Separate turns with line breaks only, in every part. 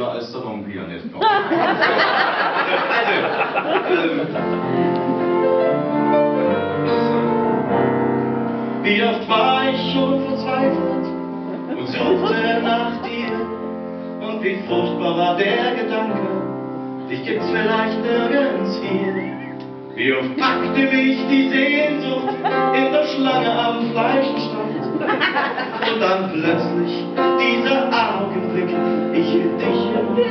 früher als Salonpianist. Also.
Wie oft war ich schon verzweifelt und suchte nach dir und wie furchtbar war der Gedanke, dich gibt's vielleicht nirgends hier. Wie oft packte mich die Sehnsucht in der Schlange am Fleischstand und dann plötzlich dieser Augenblick, ich hielt dich Du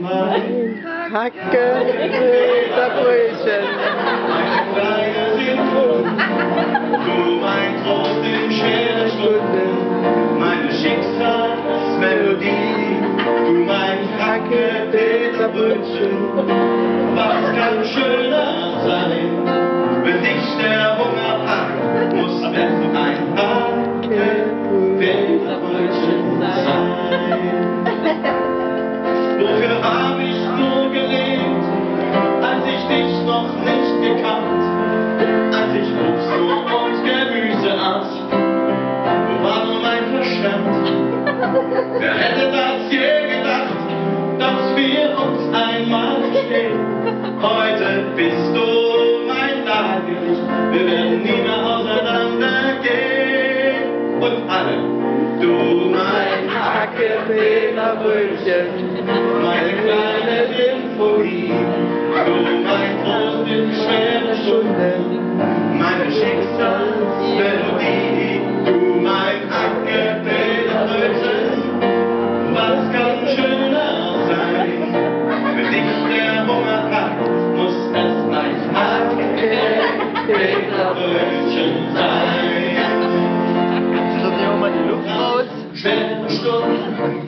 mein Hacke, Peterbrötchen. meine kleine Symphonie, du mein Trost in schweren Stunden, meine Schicksalsmelodie, du mein Hacke, Peterbrötchen. Was kann schöner sein, wenn dich der Hunger Wofür hab ich nur gelebt, als ich dich noch nicht gekannt, als ich Obst und Gemüse aß? Wo war nur mein Verstand? Wer hätte das je gedacht, dass wir uns einmal verstehen? Heute bist du mein Tageslicht, wir werden nie mehr auseinandergehen. Und alle, du mein Hacke, meine Schicksalsmelodie, du mein Acapella-Brötchen. Was kann schöner sein, wenn dich der Hunger packt, muss es mein Acapella-Brötchen sein.
Lass dir mal die
Luft raus. Schwere Stunden,